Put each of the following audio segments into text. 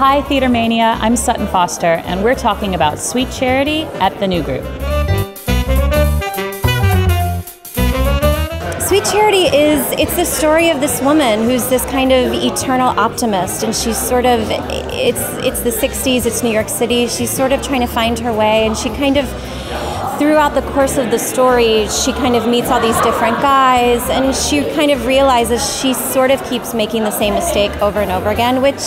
Hi, TheaterMania. I'm Sutton Foster, and we're talking about Sweet Charity at the New Group. Sweet Charity is it's the story of this woman who's this kind of eternal optimist and she's sort of it's it's the 60s, it's New York City. She's sort of trying to find her way and she kind of throughout the course of the story, she kind of meets all these different guys and she kind of realizes she sort of keeps making the same mistake over and over again, which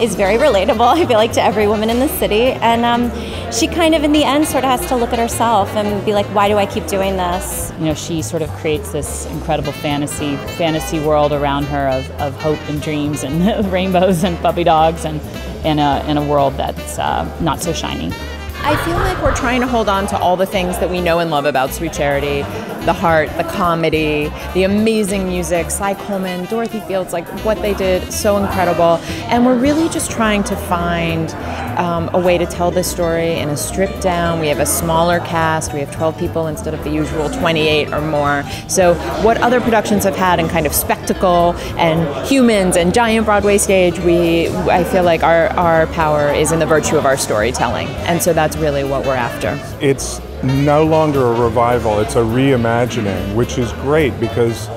is very relatable, I feel like, to every woman in the city. And um, she kind of, in the end, sort of has to look at herself and be like, why do I keep doing this? You know, she sort of creates this incredible fantasy fantasy world around her of, of hope and dreams and rainbows and puppy dogs and in a, in a world that's uh, not so shiny. I feel like we're trying to hold on to all the things that we know and love about Sweet Charity the heart, the comedy, the amazing music. Cy Coleman, Dorothy Fields, like what they did, so incredible. And we're really just trying to find um, a way to tell this story in a stripped down. We have a smaller cast, we have 12 people instead of the usual 28 or more. So, what other productions have had in kind of spectacle and humans and giant Broadway stage, we I feel like our, our power is in the virtue of our storytelling. And so that's really what we're after. It's no longer a revival, it's a reimagining, which is great because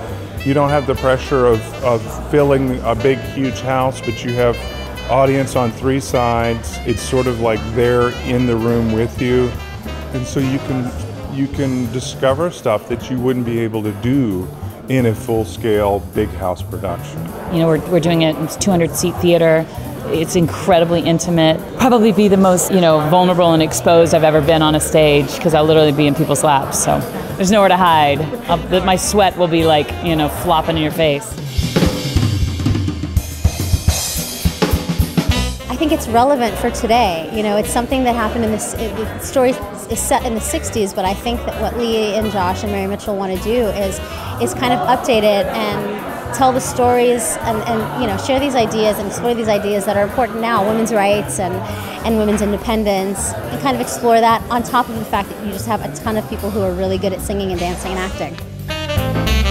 you don't have the pressure of, of filling a big, huge house, but you have audience on three sides. It's sort of like they're in the room with you. And so you can you can discover stuff that you wouldn't be able to do in a full-scale big house production. You know, we're, we're doing it in 200 seat theater it's incredibly intimate. Probably be the most, you know, vulnerable and exposed I've ever been on a stage because I'll literally be in people's laps. So there's nowhere to hide. I'll, my sweat will be like, you know, flopping in your face. I think it's relevant for today. You know, it's something that happened in this. Uh, the story is set in the '60s, but I think that what Leigh and Josh and Mary-Mitchell want to do is is kind of update it and tell the stories and, and you know share these ideas and explore these ideas that are important now women's rights and, and women's independence and kind of explore that on top of the fact that you just have a ton of people who are really good at singing and dancing and acting